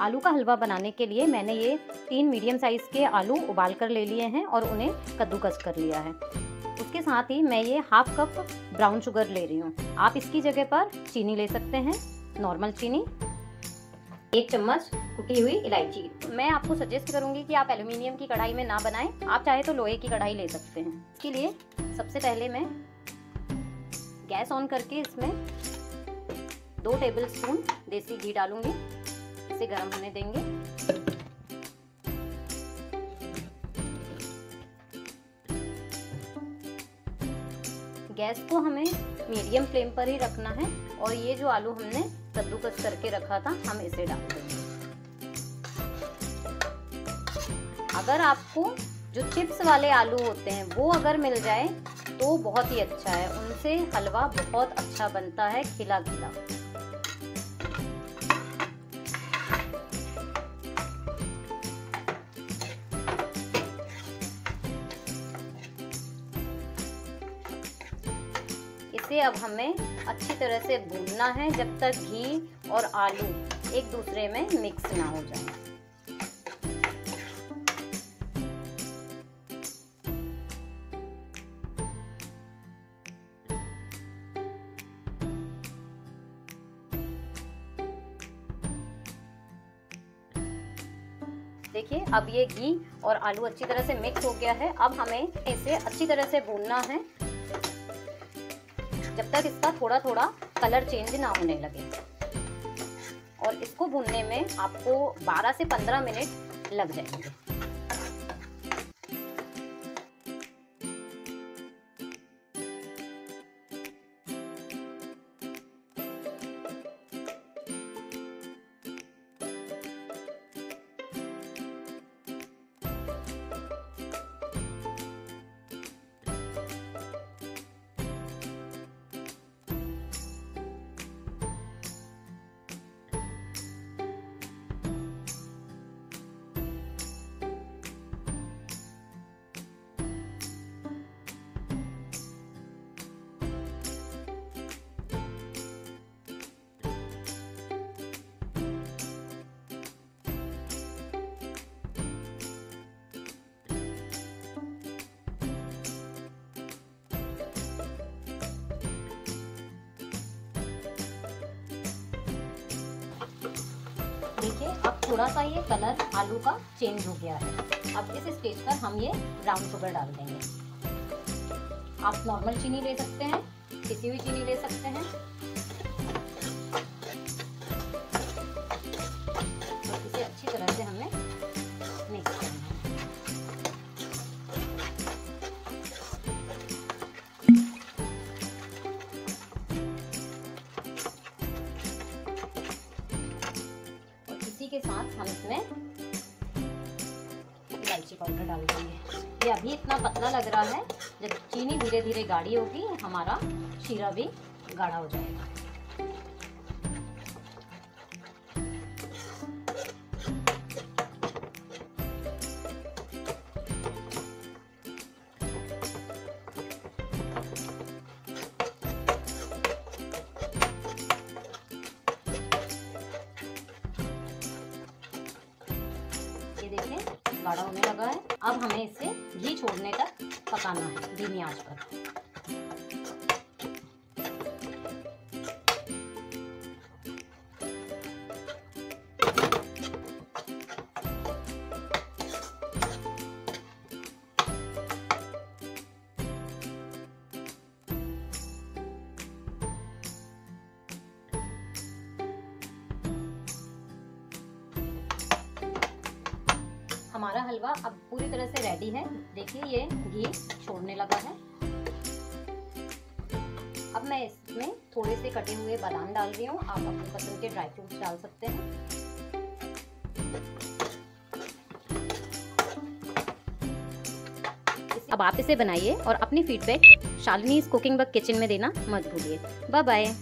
आलू का हलवा बनाने के लिए मैंने ये तीन मीडियम साइज़ के आलू उबाल कर ले लिए हैं और उन्हें कद्दूकस कर लिया है। उसके साथ ही मैं ये हाफ़ कप ब्राउन शुगर ले रही हूँ। आप इसकी जगह पर चीनी ले सकते हैं नॉर्मल चीनी, एक चम्मच कुटी हुई इलायची। मैं आपको सजेस्ट करूँगी कि आप एल्यूमिनियम की कढ़ाई में ना बनाएँ। आप चाहे तो लोहे की कढ़ाई ले सकते हैं। इसके लिए सबसे पहले मैं गैस ऑन करके इसमें दो टेबल स्पून देसी घी डालूँगी। इसे गर्म होने देंगे। गैस को हमें मीडियम फ्लेम पर ही रखना है और ये जो आलू हमने कद्दूकस करके रखा था, हम इसे डाल देंगे। अगर आपको जो चिप्स वाले आलू होते हैं, वो अगर मिल जाए तो बहुत ही अच्छा है। उनसे हलवा बहुत अच्छा बनता है खिला खिला इसे अब हमें अच्छी तरह से भूनना है जब तक घी और आलू एक दूसरे में मिक्स ना हो जाए। देखिए, अब ये घी और आलू अच्छी तरह से मिक्स हो गया है। अब हमें इसे अच्छी तरह से भूनना है। जब तक इसका थोड़ा थोड़ा कलर चेंज ना होने लगे। और इसको भूनने में आपको 12 से 15 मिनट लग जाएँगे। थोड़ा सा ये कलर आलू का चेंज हो गया है। अब इस स्टेज पर हम ये ब्राउन शुगर डाल देंगे। आप नॉर्मल चीनी ले सकते हैं, किसी भी चीनी ले सकते हैं। के साथ हम इसमें इलायची पाउडर डाल देंगे। ये अभी इतना पतला लग रहा है, जब चीनी धीरे धीरे गाढ़ी होगी, हमारा शीरा भी गाढ़ा हो जाएगा। गाढ़ा होने लगा है। अब हमें इसे घी छोड़ने तक पकाना है, धीमी आँच पर। हमारा हलवा अब पूरी तरह से रेडी है। देखिए, ये घी छोड़ने लगा है। अब मैं इसमें थोड़े से कटे हुए बादाम डाल रही हूँ। आप अपनी पसंद के ड्राई फ्रूट्स डाल सकते हैं। अब आप इसे बनाइए और अपनी फीडबैक शालिनी कुकिंग बक किचन में देना मत भूलिए। Bye bye